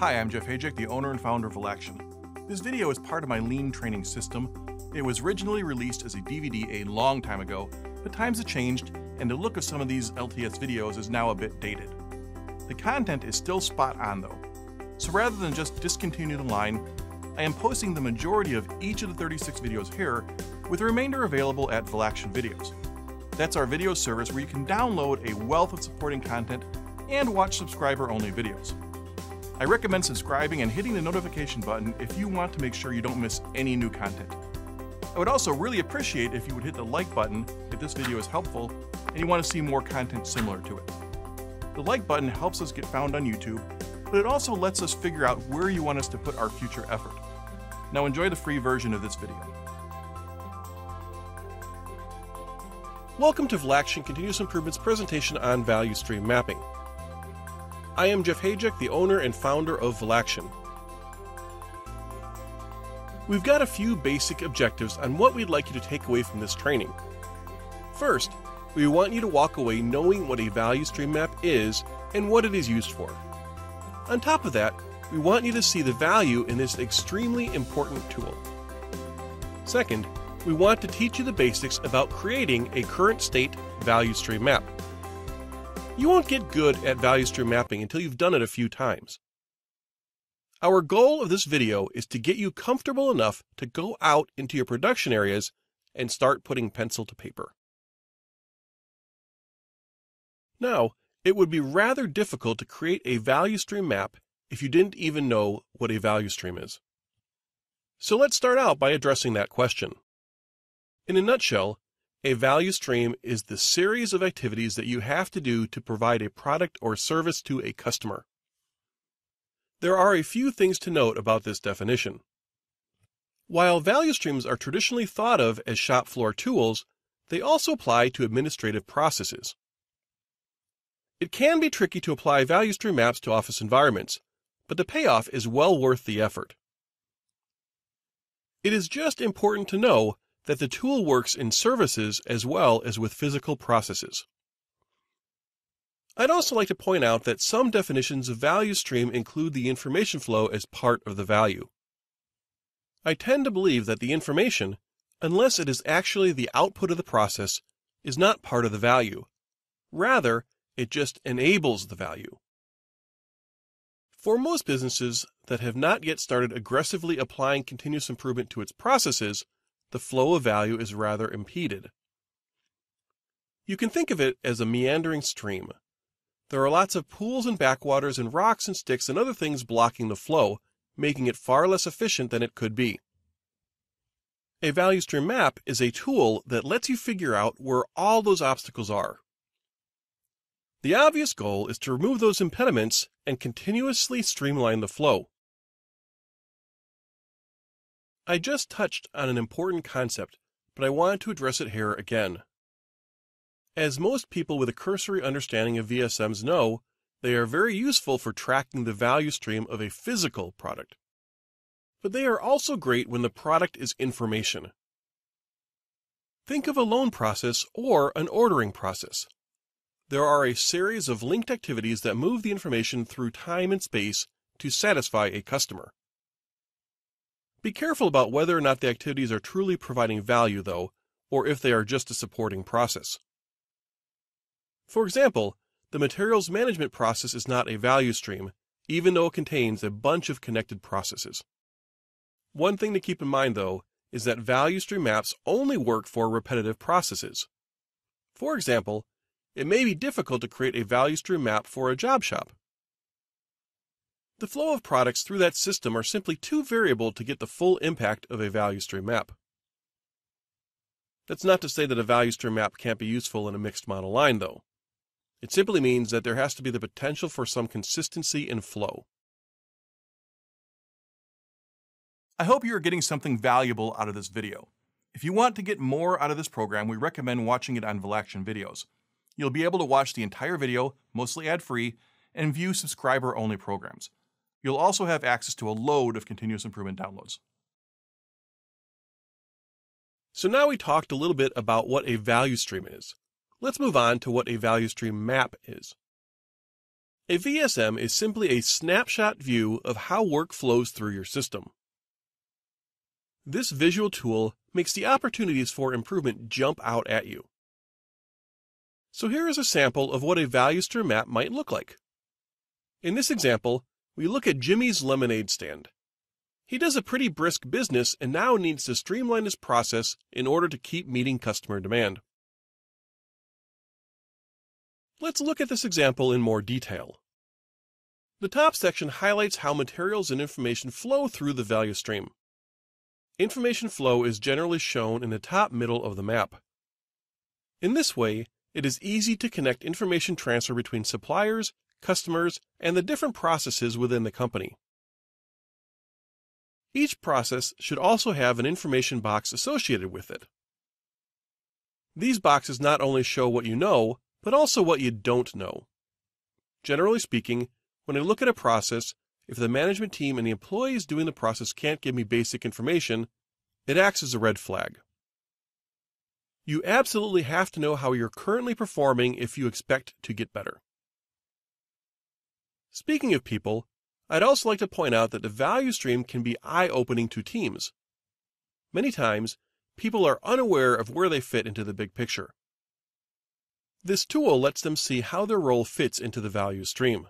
Hi, I'm Jeff Hajek, the owner and founder of Velaction. This video is part of my lean training system. It was originally released as a DVD a long time ago, but times have changed and the look of some of these LTS videos is now a bit dated. The content is still spot on though, so rather than just discontinue the line, I am posting the majority of each of the 36 videos here, with the remainder available at Velaction Videos. That's our video service where you can download a wealth of supporting content and watch subscriber only videos. I recommend subscribing and hitting the notification button if you want to make sure you don't miss any new content. I would also really appreciate if you would hit the like button if this video is helpful and you want to see more content similar to it. The like button helps us get found on YouTube, but it also lets us figure out where you want us to put our future effort. Now enjoy the free version of this video. Welcome to Velaction Continuous Improvement's presentation on value stream mapping. I am Jeff Hajek, the owner and founder of Velaction. We've got a few basic objectives on what we'd like you to take away from this training. First, we want you to walk away knowing what a value stream map is and what it is used for. On top of that, we want you to see the value in this extremely important tool. Second, we want to teach you the basics about creating a current state value stream map. You won't get good at value stream mapping until you've done it a few times. Our goal of this video is to get you comfortable enough to go out into your production areas and start putting pencil to paper. Now, it would be rather difficult to create a value stream map if you didn't even know what a value stream is. So let's start out by addressing that question. In a nutshell, a value stream is the series of activities that you have to do to provide a product or service to a customer. There are a few things to note about this definition. While value streams are traditionally thought of as shop floor tools, they also apply to administrative processes. It can be tricky to apply value stream maps to office environments, but the payoff is well worth the effort. It is just important to know that the tool works in services as well as with physical processes. I'd also like to point out that some definitions of value stream include the information flow as part of the value. I tend to believe that the information, unless it is actually the output of the process, is not part of the value. Rather, it just enables the value. For most businesses that have not yet started aggressively applying continuous improvement to its processes, the flow of value is rather impeded. You can think of it as a meandering stream. There are lots of pools and backwaters and rocks and sticks and other things blocking the flow, making it far less efficient than it could be. A value stream map is a tool that lets you figure out where all those obstacles are. The obvious goal is to remove those impediments and continuously streamline the flow. I just touched on an important concept, but I wanted to address it here again. As most people with a cursory understanding of VSMs know, they are very useful for tracking the value stream of a physical product. But they are also great when the product is information. Think of a loan process or an ordering process. There are a series of linked activities that move the information through time and space to satisfy a customer. Be careful about whether or not the activities are truly providing value, though, or if they are just a supporting process. For example, the materials management process is not a value stream, even though it contains a bunch of connected processes. One thing to keep in mind, though, is that value stream maps only work for repetitive processes. For example, it may be difficult to create a value stream map for a job shop. The flow of products through that system are simply too variable to get the full impact of a value stream map. That's not to say that a value stream map can't be useful in a mixed model line, though. It simply means that there has to be the potential for some consistency in flow. I hope you are getting something valuable out of this video. If you want to get more out of this program, we recommend watching it on Velaction Videos. You'll be able to watch the entire video, mostly ad-free, and view subscriber-only programs. You'll also have access to a load of continuous improvement downloads. So now we talked a little bit about what a value stream is. Let's move on to what a value stream map is. A VSM is simply a snapshot view of how work flows through your system. This visual tool makes the opportunities for improvement jump out at you. So here is a sample of what a value stream map might look like. In this example, we look at Jimmy's lemonade stand. He does a pretty brisk business and now needs to streamline his process in order to keep meeting customer demand. Let's look at this example in more detail. The top section highlights how materials and information flow through the value stream. Information flow is generally shown in the top middle of the map. In this way, it is easy to connect information transfer between suppliers, customers, and the different processes within the company. Each process should also have an information box associated with it. These boxes not only show what you know, but also what you don't know. Generally speaking, when I look at a process, if the management team and the employees doing the process can't give me basic information, it acts as a red flag. You absolutely have to know how you're currently performing if you expect to get better. Speaking of people, I'd also like to point out that the value stream can be eye-opening to teams. Many times, people are unaware of where they fit into the big picture. This tool lets them see how their role fits into the value stream.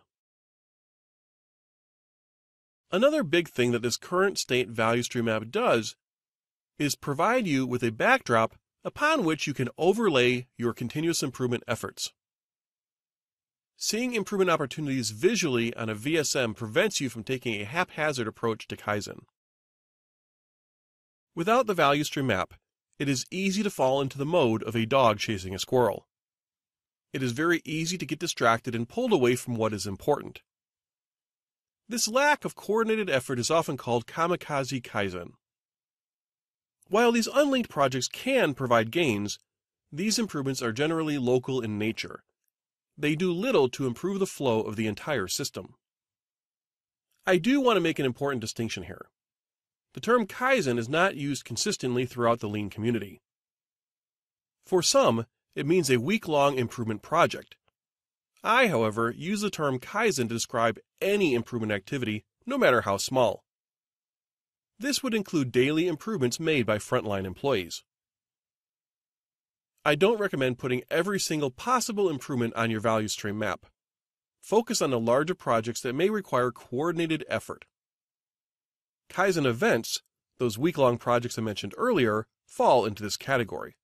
Another big thing that this current state value stream map does is provide you with a backdrop upon which you can overlay your continuous improvement efforts. Seeing improvement opportunities visually on a VSM prevents you from taking a haphazard approach to Kaizen. Without the value stream map, it is easy to fall into the mode of a dog chasing a squirrel. It is very easy to get distracted and pulled away from what is important. This lack of coordinated effort is often called kamikaze kaizen. While these unlinked projects can provide gains, these improvements are generally local in nature. They do little to improve the flow of the entire system. I do want to make an important distinction here. The term Kaizen is not used consistently throughout the lean community. For some, it means a week-long improvement project, I, however, use the term Kaizen to describe any improvement activity, no matter how small. This would include daily improvements made by frontline employees. I don't recommend putting every single possible improvement on your value stream map. Focus on the larger projects that may require coordinated effort. Kaizen events, those week-long projects I mentioned earlier, fall into this category.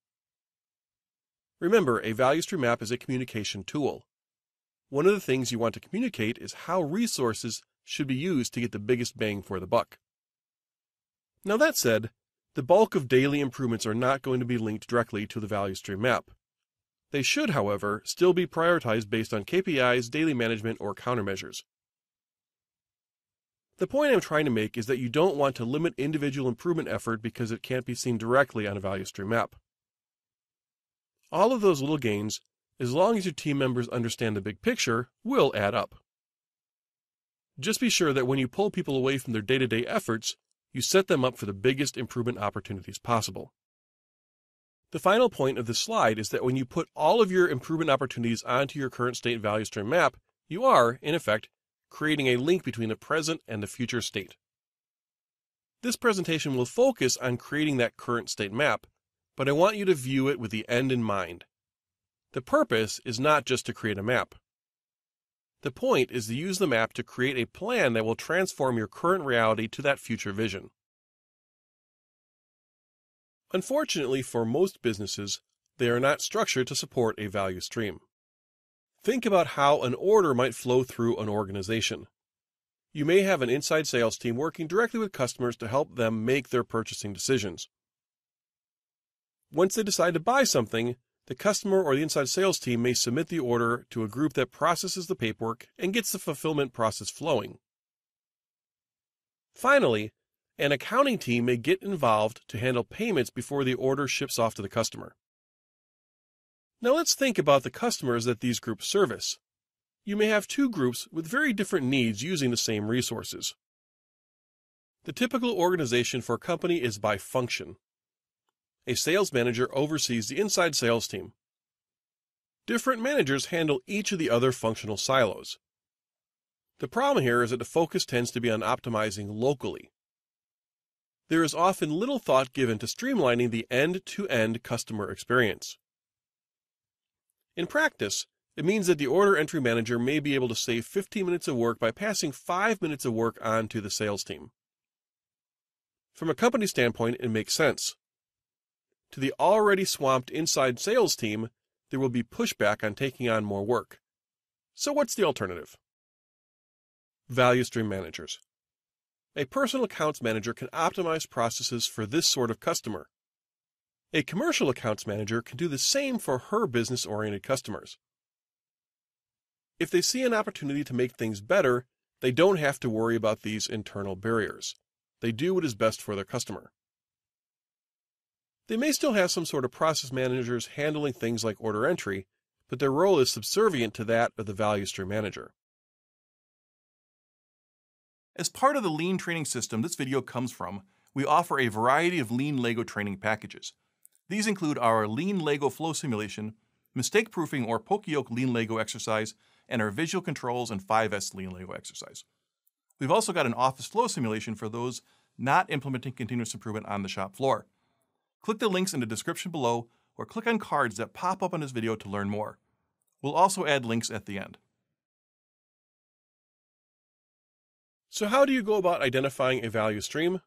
Remember, a value stream map is a communication tool. One of the things you want to communicate is how resources should be used to get the biggest bang for the buck. Now that said, the bulk of daily improvements are not going to be linked directly to the value stream map. They should, however, still be prioritized based on KPIs, daily management, or countermeasures. The point I'm trying to make is that you don't want to limit individual improvement effort because it can't be seen directly on a value stream map. All of those little gains as long as your team members understand the big picture, will add up. Just be sure that when you pull people away from their day to day efforts, you set them up for the biggest improvement opportunities possible. The final point of this slide is that when you put all of your improvement opportunities onto your current state value stream map, you are, in effect, creating a link between the present and the future state. This presentation will focus on creating that current state map, but I want you to view it with the end in mind. The purpose is not just to create a map. The point is to use the map to create a plan that will transform your current reality to that future vision. Unfortunately for most businesses, they are not structured to support a value stream. Think about how an order might flow through an organization. You may have an inside sales team working directly with customers to help them make their purchasing decisions. Once they decide to buy something, the customer or the inside sales team may submit the order to a group that processes the paperwork and gets the fulfillment process flowing. Finally, an accounting team may get involved to handle payments before the order ships off to the customer. Now let's think about the customers that these groups service. You may have two groups with very different needs using the same resources. The typical organization for a company is by function a sales manager oversees the inside sales team. Different managers handle each of the other functional silos. The problem here is that the focus tends to be on optimizing locally. There is often little thought given to streamlining the end-to-end customer experience. In practice, it means that the order entry manager may be able to save 15 minutes of work by passing 5 minutes of work on to the sales team. From a company standpoint, it makes sense. To the already swamped inside sales team, there will be pushback on taking on more work. So what's the alternative? Value stream managers. A personal accounts manager can optimize processes for this sort of customer. A commercial accounts manager can do the same for her business-oriented customers. If they see an opportunity to make things better, they don't have to worry about these internal barriers. They do what is best for their customer. They may still have some sort of process managers handling things like order entry, but their role is subservient to that of the value stream manager. As part of the Lean training system this video comes from, we offer a variety of Lean Lego training packages. These include our Lean Lego flow simulation, mistake proofing or Poka-yoke Lean Lego exercise, and our visual controls and 5S Lean Lego exercise. We've also got an office flow simulation for those not implementing continuous improvement on the shop floor. Click the links in the description below or click on cards that pop up on this video to learn more. We'll also add links at the end. So how do you go about identifying a value stream?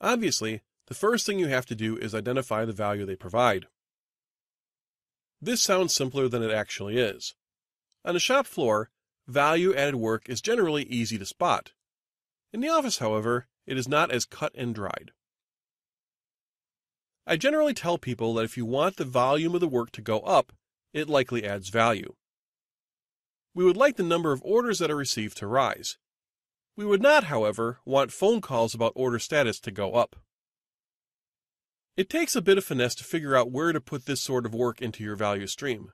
Obviously, the first thing you have to do is identify the value they provide. This sounds simpler than it actually is. On the shop floor, value added work is generally easy to spot. In the office, however, it is not as cut and dried. I generally tell people that if you want the volume of the work to go up, it likely adds value. We would like the number of orders that are received to rise. We would not, however, want phone calls about order status to go up. It takes a bit of finesse to figure out where to put this sort of work into your value stream.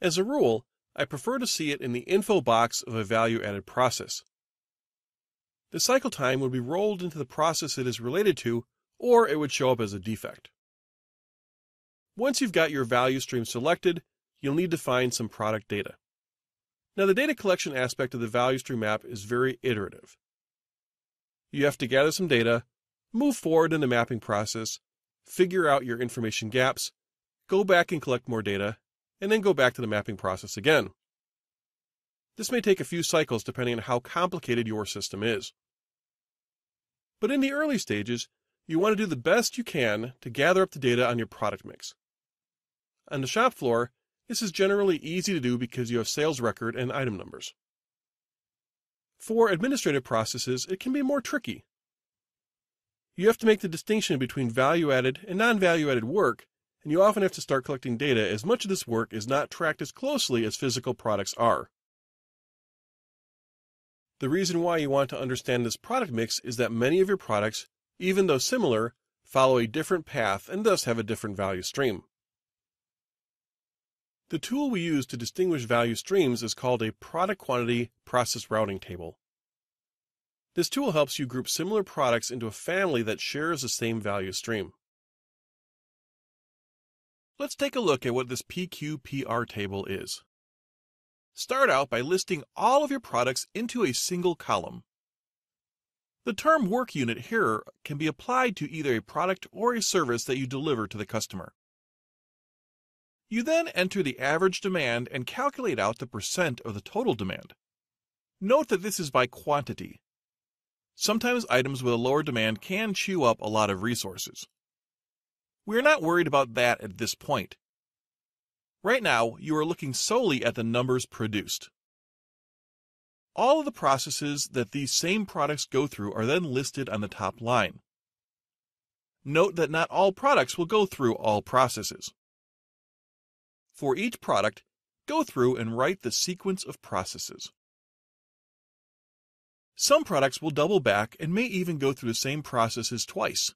As a rule, I prefer to see it in the info box of a value-added process. The cycle time would be rolled into the process it is related to, or it would show up as a defect. Once you've got your value stream selected, you'll need to find some product data. Now the data collection aspect of the value stream map is very iterative. You have to gather some data, move forward in the mapping process, figure out your information gaps, go back and collect more data, and then go back to the mapping process again. This may take a few cycles depending on how complicated your system is. But in the early stages, you want to do the best you can to gather up the data on your product mix. On the shop floor, this is generally easy to do because you have sales record and item numbers. For administrative processes, it can be more tricky. You have to make the distinction between value-added and non-value-added work and you often have to start collecting data as much of this work is not tracked as closely as physical products are. The reason why you want to understand this product mix is that many of your products, even though similar, follow a different path and thus have a different value stream. The tool we use to distinguish value streams is called a product quantity process routing table. This tool helps you group similar products into a family that shares the same value stream. Let's take a look at what this PQPR table is. Start out by listing all of your products into a single column. The term work unit here can be applied to either a product or a service that you deliver to the customer. You then enter the average demand and calculate out the percent of the total demand. Note that this is by quantity. Sometimes items with a lower demand can chew up a lot of resources. We are not worried about that at this point. Right now, you are looking solely at the numbers produced. All of the processes that these same products go through are then listed on the top line. Note that not all products will go through all processes. For each product, go through and write the sequence of processes. Some products will double back and may even go through the same processes twice.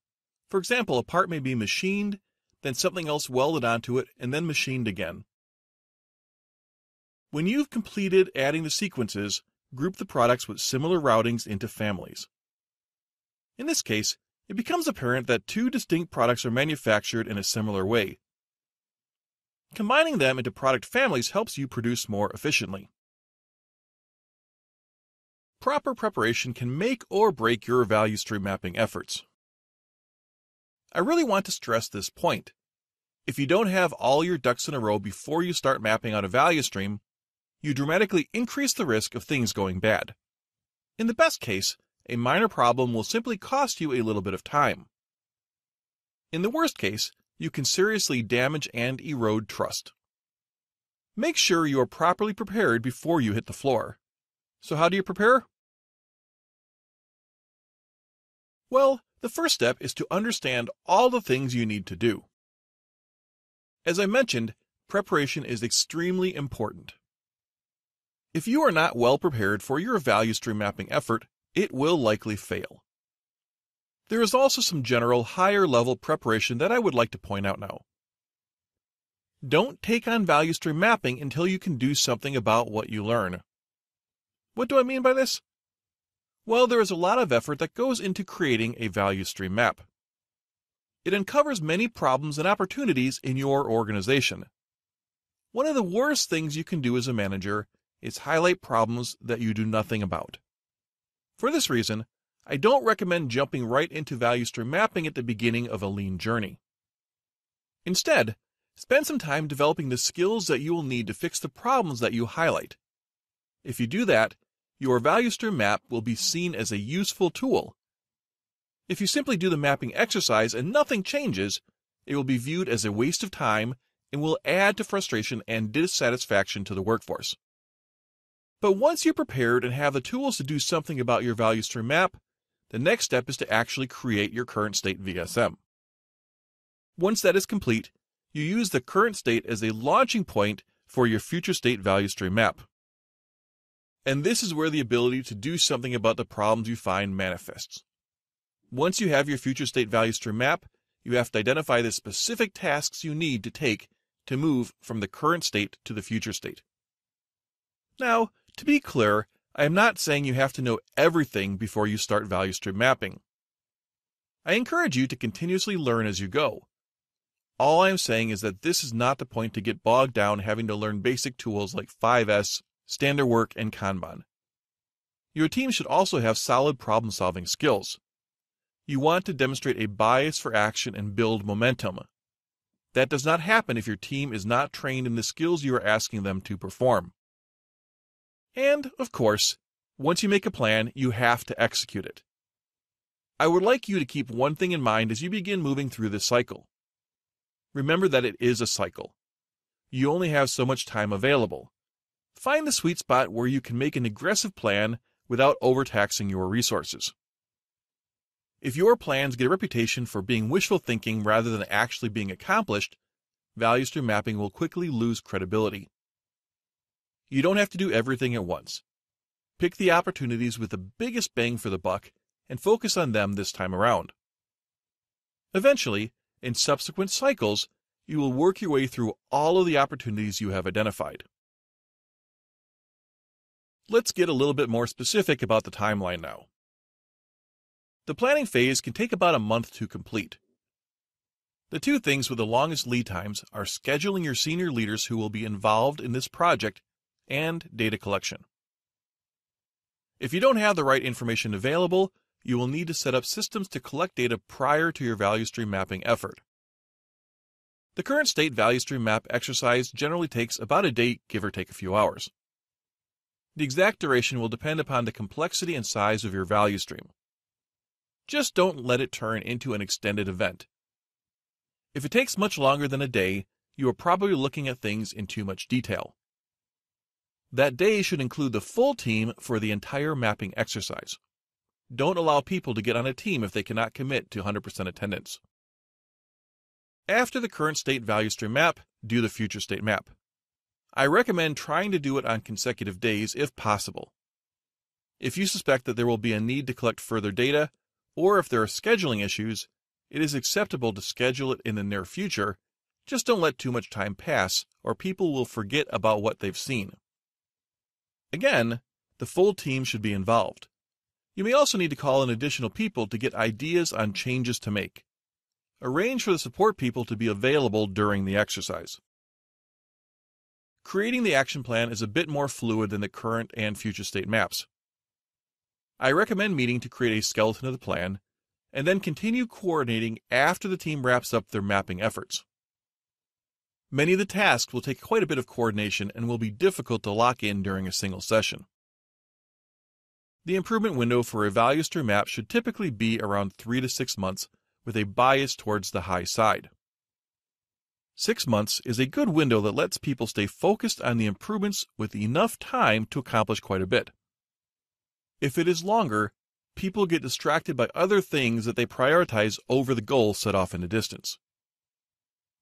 For example, a part may be machined, then something else welded onto it, and then machined again. When you've completed adding the sequences, group the products with similar routings into families. In this case, it becomes apparent that two distinct products are manufactured in a similar way. Combining them into product families helps you produce more efficiently. proper preparation can make or break your value stream mapping efforts. I really want to stress this point. If you don't have all your ducks in a row before you start mapping out a value stream, you dramatically increase the risk of things going bad. In the best case, a minor problem will simply cost you a little bit of time. In the worst case, you can seriously damage and erode trust. Make sure you are properly prepared before you hit the floor. So how do you prepare? Well, the first step is to understand all the things you need to do. As I mentioned, preparation is extremely important. If you are not well prepared for your value stream mapping effort, it will likely fail. There is also some general higher level preparation that I would like to point out now. Don't take on value stream mapping until you can do something about what you learn. What do I mean by this? Well, there is a lot of effort that goes into creating a value stream map. It uncovers many problems and opportunities in your organization. One of the worst things you can do as a manager is highlight problems that you do nothing about. For this reason, I don't recommend jumping right into value stream mapping at the beginning of a lean journey. Instead, spend some time developing the skills that you will need to fix the problems that you highlight. If you do that, your value stream map will be seen as a useful tool. If you simply do the mapping exercise and nothing changes, it will be viewed as a waste of time and will add to frustration and dissatisfaction to the workforce. But once you're prepared and have the tools to do something about your value stream map, the next step is to actually create your current state VSM. Once that is complete, you use the current state as a launching point for your future state value stream map. And this is where the ability to do something about the problems you find manifests. Once you have your future state value stream map, you have to identify the specific tasks you need to take to move from the current state to the future state. Now, to be clear, I am not saying you have to know everything before you start value stream mapping. I encourage you to continuously learn as you go. All I am saying is that this is not the point to get bogged down having to learn basic tools like 5S, standard work, and Kanban. Your team should also have solid problem solving skills. You want to demonstrate a bias for action and build momentum. That does not happen if your team is not trained in the skills you are asking them to perform. And, of course, once you make a plan, you have to execute it. I would like you to keep one thing in mind as you begin moving through this cycle. Remember that it is a cycle. You only have so much time available. Find the sweet spot where you can make an aggressive plan without overtaxing your resources. If your plans get a reputation for being wishful thinking rather than actually being accomplished, value stream mapping will quickly lose credibility. You don't have to do everything at once. Pick the opportunities with the biggest bang for the buck and focus on them this time around. Eventually, in subsequent cycles, you will work your way through all of the opportunities you have identified. Let's get a little bit more specific about the timeline now. The planning phase can take about a month to complete. The two things with the longest lead times are scheduling your senior leaders who will be involved in this project and data collection. If you don't have the right information available, you will need to set up systems to collect data prior to your value stream mapping effort. The current state value stream map exercise generally takes about a day, give or take a few hours. The exact duration will depend upon the complexity and size of your value stream. Just don't let it turn into an extended event. If it takes much longer than a day, you are probably looking at things in too much detail. That day should include the full team for the entire mapping exercise. Don't allow people to get on a team if they cannot commit to 100% attendance. After the current state value stream map, do the future state map. I recommend trying to do it on consecutive days if possible. If you suspect that there will be a need to collect further data, or if there are scheduling issues, it is acceptable to schedule it in the near future, just don't let too much time pass or people will forget about what they've seen. Again, the full team should be involved. You may also need to call in additional people to get ideas on changes to make. Arrange for the support people to be available during the exercise. Creating the action plan is a bit more fluid than the current and future state maps. I recommend meeting to create a skeleton of the plan, and then continue coordinating after the team wraps up their mapping efforts. Many of the tasks will take quite a bit of coordination and will be difficult to lock in during a single session. The improvement window for a value stream map should typically be around 3 to 6 months with a bias towards the high side. Six months is a good window that lets people stay focused on the improvements with enough time to accomplish quite a bit. If it is longer, people get distracted by other things that they prioritize over the goal set off in the distance.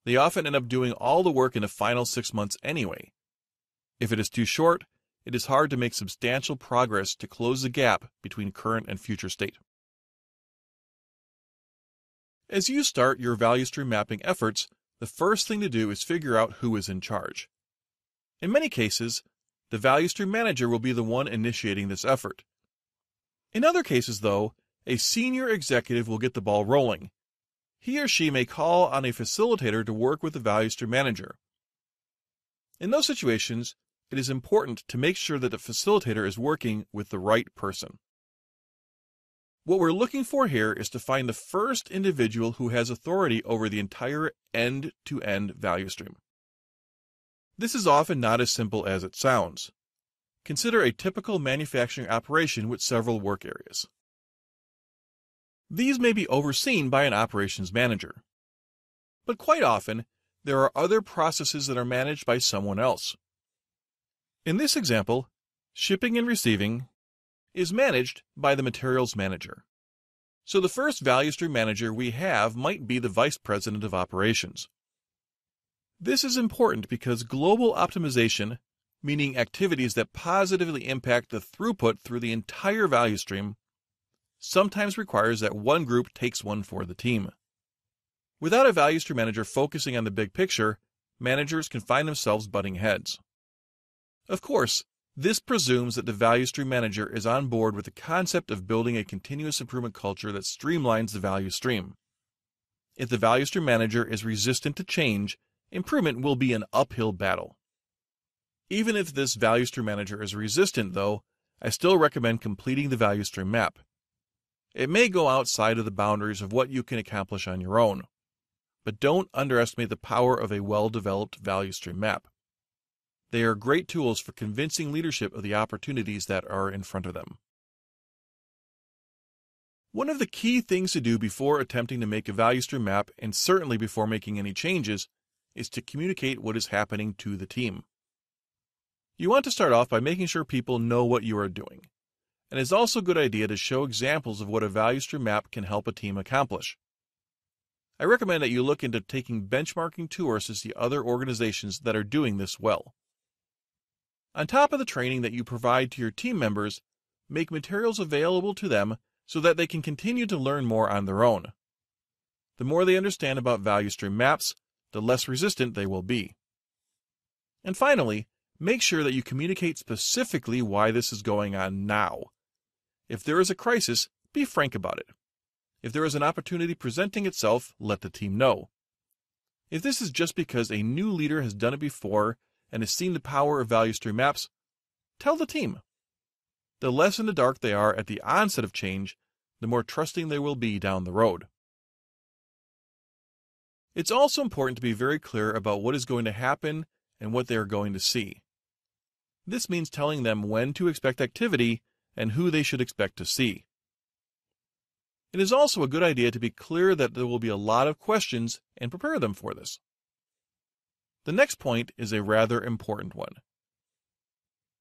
They often end up doing all the work in the final six months anyway. If it is too short, it is hard to make substantial progress to close the gap between current and future state. As you start your value stream mapping efforts, the first thing to do is figure out who is in charge. In many cases, the value stream manager will be the one initiating this effort. In other cases, though, a senior executive will get the ball rolling. He or she may call on a facilitator to work with the value stream manager. In those situations, it is important to make sure that the facilitator is working with the right person. What we're looking for here is to find the first individual who has authority over the entire end-to-end value stream. This is often not as simple as it sounds. Consider a typical manufacturing operation with several work areas. These may be overseen by an operations manager. But quite often, there are other processes that are managed by someone else. In this example, shipping and receiving is managed by the materials manager. So the first value stream manager we have might be the vice president of operations. This is important because global optimization, meaning activities that positively impact the throughput through the entire value stream, sometimes requires that one group takes one for the team. Without a value stream manager focusing on the big picture, managers can find themselves butting heads. Of course, this presumes that the value stream manager is on board with the concept of building a continuous improvement culture that streamlines the value stream. If the value stream manager is resistant to change, improvement will be an uphill battle. Even if this value stream manager is resistant, though, I still recommend completing the value stream map. It may go outside of the boundaries of what you can accomplish on your own, but don't underestimate the power of a well-developed value stream map. They are great tools for convincing leadership of the opportunities that are in front of them. One of the key things to do before attempting to make a value stream map, and certainly before making any changes, is to communicate what is happening to the team. You want to start off by making sure people know what you are doing. And it's also a good idea to show examples of what a value stream map can help a team accomplish. I recommend that you look into taking benchmarking tours to see other organizations that are doing this well. On top of the training that you provide to your team members, make materials available to them so that they can continue to learn more on their own. The more they understand about value stream maps, the less resistant they will be. And finally, make sure that you communicate specifically why this is going on now. If there is a crisis, be frank about it. If there is an opportunity presenting itself, let the team know. If this is just because a new leader has done it before and has seen the power of value stream maps, tell the team. The less in the dark they are at the onset of change, the more trusting they will be down the road. It's also important to be very clear about what is going to happen and what they are going to see. This means telling them when to expect activity and who they should expect to see. It is also a good idea to be clear that there will be a lot of questions and prepare them for this. The next point is a rather important one.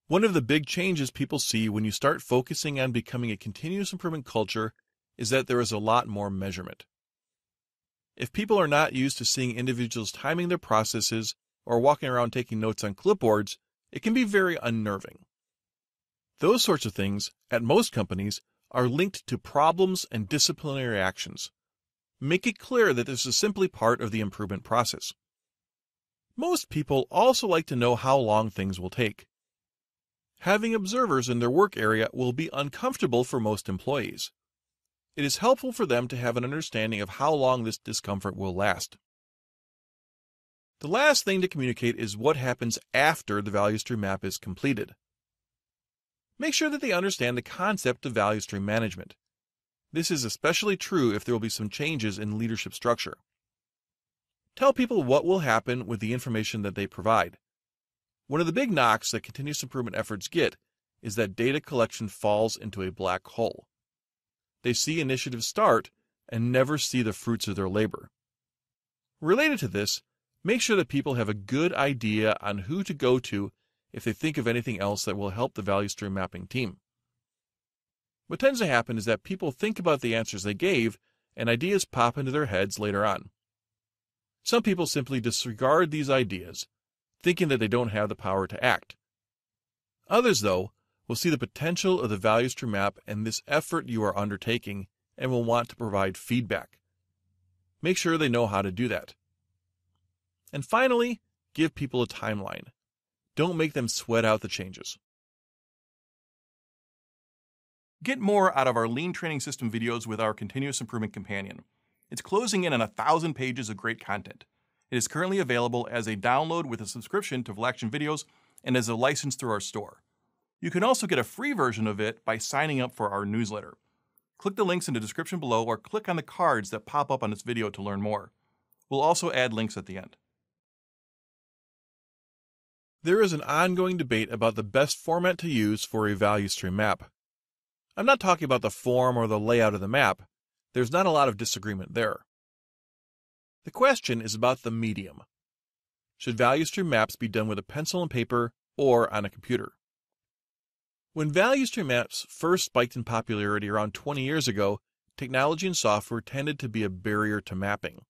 One of the big changes people see when you start focusing on becoming a continuous improvement culture is that there is a lot more measurement. If people are not used to seeing individuals timing their processes or walking around taking notes on clipboards, it can be very unnerving. Those sorts of things, at most companies, are linked to problems and disciplinary actions. Make it clear that this is simply part of the improvement process. Most people also like to know how long things will take. Having observers in their work area will be uncomfortable for most employees. It is helpful for them to have an understanding of how long this discomfort will last. The last thing to communicate is what happens after the value stream map is completed. Make sure that they understand the concept of value stream management. This is especially true if there will be some changes in leadership structure. Tell people what will happen with the information that they provide. One of the big knocks that continuous improvement efforts get is that data collection falls into a black hole. They see initiatives start and never see the fruits of their labor. Related to this, make sure that people have a good idea on who to go to if they think of anything else that will help the value stream mapping team. What tends to happen is that people think about the answers they gave and ideas pop into their heads later on. Some people simply disregard these ideas, thinking that they don't have the power to act. Others, though, will see the potential of the value stream map and this effort you are undertaking and will want to provide feedback. Make sure they know how to do that. And finally, give people a timeline. Don't make them sweat out the changes. Get more out of our Lean Training System videos with our Continuous Improvement Companion. It's closing in on a thousand pages of great content. It is currently available as a download with a subscription to Velaction Videos and as a license through our store. You can also get a free version of it by signing up for our newsletter. Click the links in the description below or click on the cards that pop up on this video to learn more. We'll also add links at the end. There is an ongoing debate about the best format to use for a value stream map. I'm not talking about the form or the layout of the map. There's not a lot of disagreement there. The question is about the medium. Should value stream maps be done with a pencil and paper or on a computer? When value stream maps first spiked in popularity around 20 years ago, technology and software tended to be a barrier to mapping.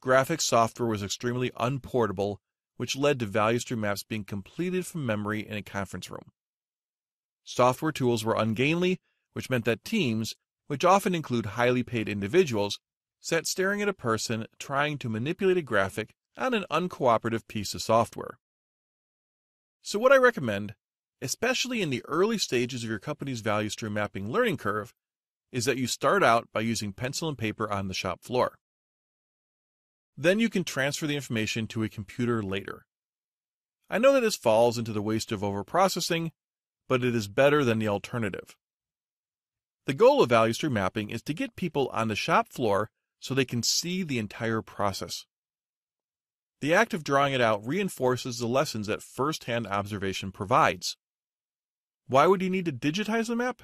Graphics software was extremely unportable which led to value stream maps being completed from memory in a conference room. Software tools were ungainly, which meant that teams, which often include highly paid individuals, sat staring at a person trying to manipulate a graphic on an uncooperative piece of software. So what I recommend, especially in the early stages of your company's value stream mapping learning curve, is that you start out by using pencil and paper on the shop floor. Then you can transfer the information to a computer later. I know that this falls into the waste of overprocessing, but it is better than the alternative. The goal of value stream mapping is to get people on the shop floor so they can see the entire process. The act of drawing it out reinforces the lessons that first-hand observation provides. Why would you need to digitize the map?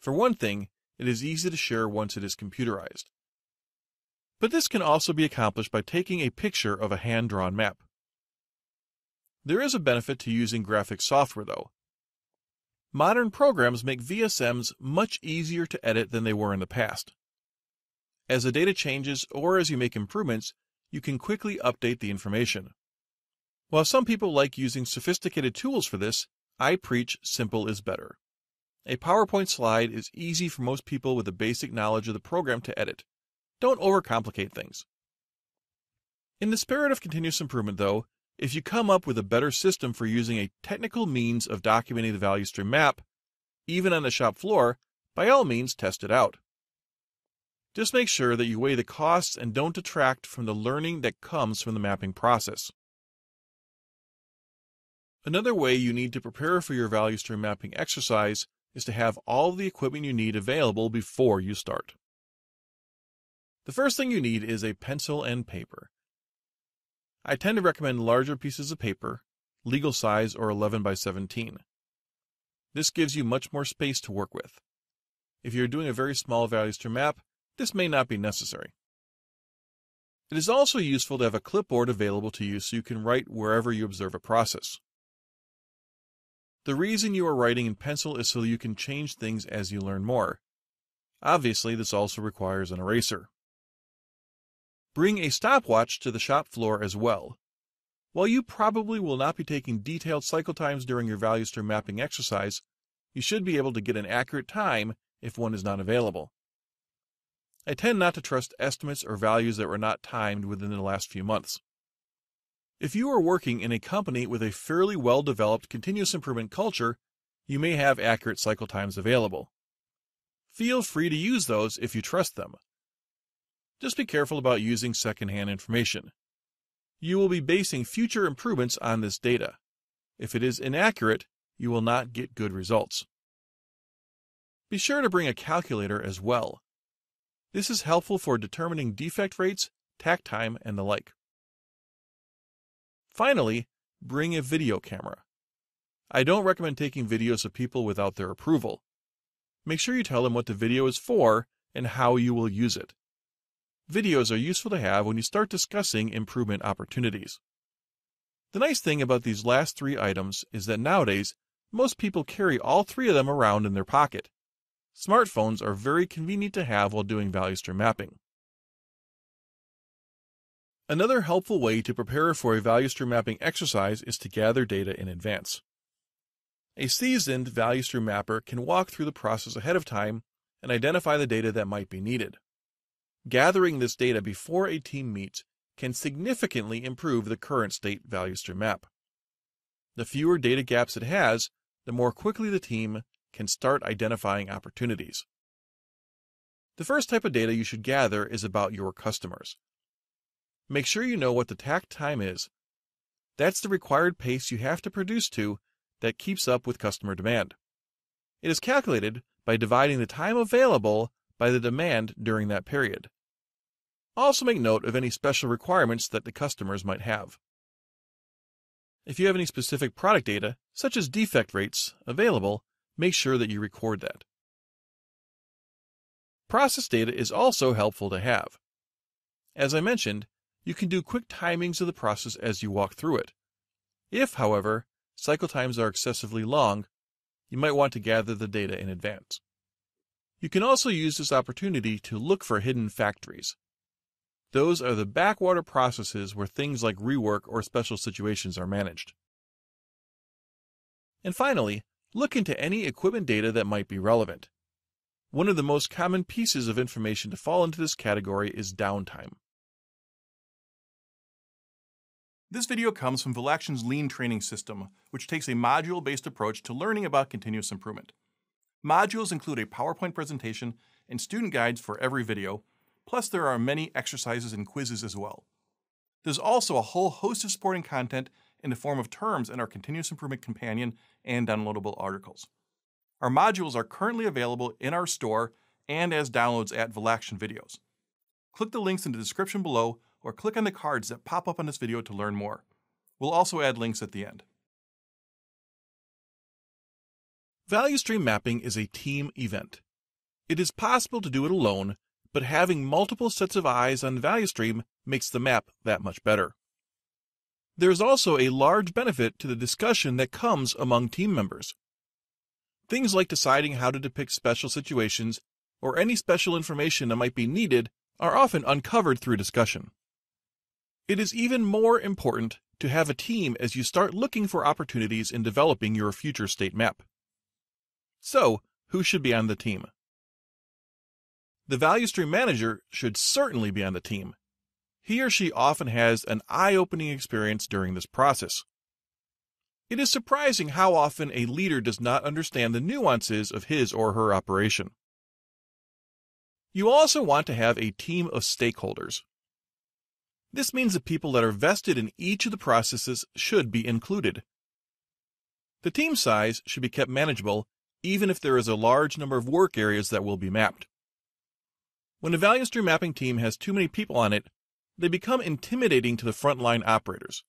For one thing, it is easy to share once it is computerized. But this can also be accomplished by taking a picture of a hand-drawn map. There is a benefit to using graphic software, though. Modern programs make VSMs much easier to edit than they were in the past. As the data changes or as you make improvements, you can quickly update the information. While some people like using sophisticated tools for this, I preach simple is better. A PowerPoint slide is easy for most people with a basic knowledge of the program to edit. Don't overcomplicate things. In the spirit of continuous improvement, though, if you come up with a better system for using a technical means of documenting the value stream map, even on the shop floor, by all means test it out. Just make sure that you weigh the costs and don't detract from the learning that comes from the mapping process. Another way you need to prepare for your value stream mapping exercise is to have all the equipment you need available before you start. The first thing you need is a pencil and paper. I tend to recommend larger pieces of paper, legal size or 11 by 17. This gives you much more space to work with. If you're doing a very small value stream map, this may not be necessary. It is also useful to have a clipboard available to you so you can write wherever you observe a process. The reason you are writing in pencil is so you can change things as you learn more. Obviously, this also requires an eraser. Bring a stopwatch to the shop floor as well. While you probably will not be taking detailed cycle times during your value stream mapping exercise, you should be able to get an accurate time if one is not available. I tend not to trust estimates or values that were not timed within the last few months. If you are working in a company with a fairly well-developed continuous improvement culture, you may have accurate cycle times available. Feel free to use those if you trust them. Just be careful about using secondhand information. You will be basing future improvements on this data. If it is inaccurate, you will not get good results. Be sure to bring a calculator as well. This is helpful for determining defect rates, takt time, and the like. Finally, bring a video camera. I don't recommend taking videos of people without their approval. Make sure you tell them what the video is for and how you will use it. Videos are useful to have when you start discussing improvement opportunities. The nice thing about these last three items is that nowadays, most people carry all three of them around in their pocket. Smartphones are very convenient to have while doing value stream mapping. Another helpful way to prepare for a value stream mapping exercise is to gather data in advance. A seasoned value stream mapper can walk through the process ahead of time and identify the data that might be needed. Gathering this data before a team meets can significantly improve the current state value stream map. The fewer data gaps it has, the more quickly the team can start identifying opportunities. The first type of data you should gather is about your customers. Make sure you know what the takt time is. That's the required pace you have to produce to that keeps up with customer demand. It is calculated by dividing the time available by the demand during that period. Also make note of any special requirements that the customers might have. If you have any specific product data, such as defect rates, available, make sure that you record that. Process data is also helpful to have. As I mentioned, you can do quick timings of the process as you walk through it. If, however, cycle times are excessively long, you might want to gather the data in advance. You can also use this opportunity to look for hidden factories. Those are the backwater processes where things like rework or special situations are managed. And finally, look into any equipment data that might be relevant. One of the most common pieces of information to fall into this category is downtime. This video comes from Velaction's Lean Training System, which takes a module-based approach to learning about continuous improvement. Modules include a PowerPoint presentation and student guides for every video, plus there are many exercises and quizzes as well. There's also a whole host of supporting content in the form of terms in our Continuous Improvement Companion and downloadable articles. Our modules are currently available in our store and as downloads at Velaction Videos. Click the links in the description below or click on the cards that pop up on this video to learn more. We'll also add links at the end. Value stream mapping is a team event. It is possible to do it alone, but having multiple sets of eyes on value stream makes the map that much better. There is also a large benefit to the discussion that comes among team members. Things like deciding how to depict special situations or any special information that might be needed are often uncovered through discussion. It is even more important to have a team as you start looking for opportunities in developing your future state map. So, who should be on the team? The value stream manager should certainly be on the team. He or she often has an eye-opening experience during this process. It is surprising how often a leader does not understand the nuances of his or her operation. You also want to have a team of stakeholders. This means that people that are vested in each of the processes should be included. The team size should be kept manageable even if there is a large number of work areas that will be mapped. When a value stream mapping team has too many people on it, they become intimidating to the frontline operators.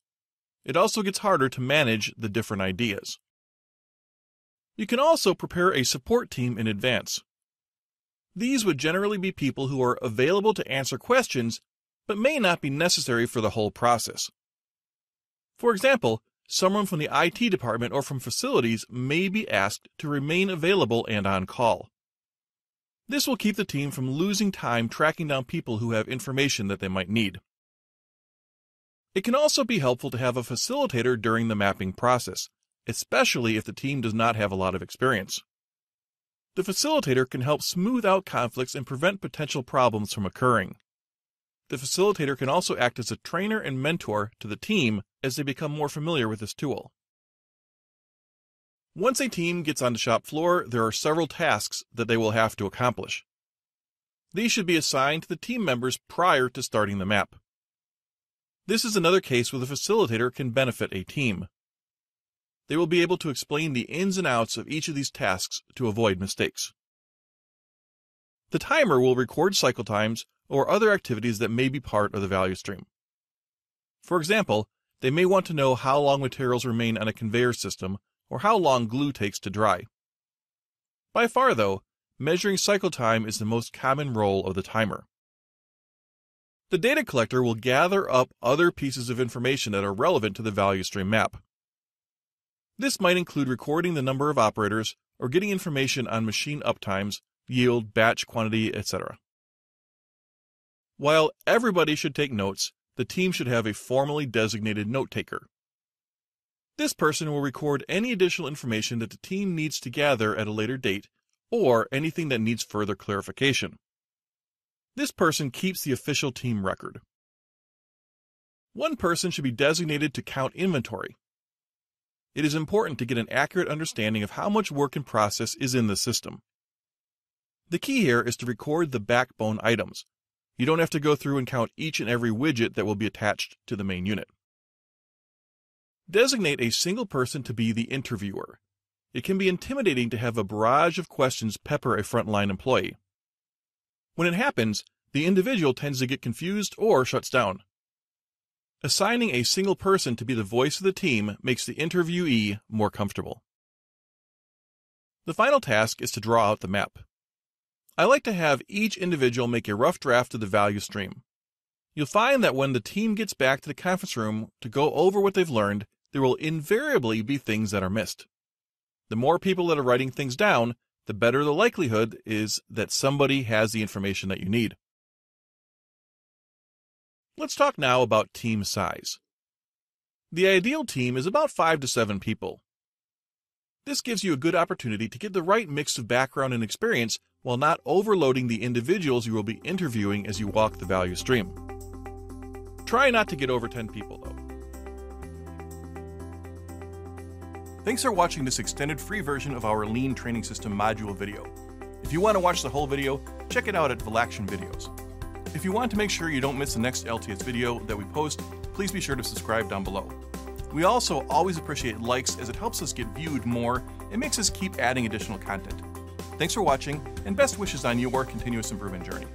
It also gets harder to manage the different ideas. You can also prepare a support team in advance. These would generally be people who are available to answer questions but may not be necessary for the whole process. For example, someone from the IT department or from facilities may be asked to remain available and on call. This will keep the team from losing time tracking down people who have information that they might need. It can also be helpful to have a facilitator during the mapping process, especially if the team does not have a lot of experience. The facilitator can help smooth out conflicts and prevent potential problems from occurring. The facilitator can also act as a trainer and mentor to the team as they become more familiar with this tool. Once a team gets on the shop floor, there are several tasks that they will have to accomplish. These should be assigned to the team members prior to starting the map. This is another case where the facilitator can benefit a team. they will be able to explain the ins and outs of each of these tasks to avoid mistakes. The timer will record cycle times or other activities that may be part of the value stream. For example, they may want to know how long materials remain on a conveyor system or how long glue takes to dry. By far, though, measuring cycle time is the most common role of the timer. The data collector will gather up other pieces of information that are relevant to the value stream map. This might include recording the number of operators or getting information on machine uptimes, yield, batch quantity, etc. While everybody should take notes, the team should have a formally designated note taker. This person will record any additional information that the team needs to gather at a later date or anything that needs further clarification. This person keeps the official team record. One person should be designated to count inventory. It is important to get an accurate understanding of how much work in process is in the system. The key here is to record the backbone items. You don't have to go through and count each and every widget that will be attached to the main unit. Designate a single person to be the interviewer. It can be intimidating to have a barrage of questions pepper a frontline employee. When it happens, the individual tends to get confused or shuts down. Assigning a single person to be the voice of the team makes the interviewee more comfortable. The final task is to draw out the map. I like to have each individual make a rough draft of the value stream. You'll find that when the team gets back to the conference room to go over what they've learned, there will invariably be things that are missed. The more people that are writing things down, the better the likelihood is that somebody has the information that you need. Let's talk now about team size. The ideal team is about 5 to 7 people. This gives you a good opportunity to get the right mix of background and experience while not overloading the individuals you will be interviewing as you walk the value stream. Try not to get over 10 people though. Thanks for watching this extended free version of our Lean Training System module video. If you want to watch the whole video, check it out at Velaction Videos. If you want to make sure you don't miss the next LTS video that we post, please be sure to subscribe down below. We also always appreciate likes as it helps us get viewed more and makes us keep adding additional content. Thanks for watching, and best wishes on your continuous improvement journey.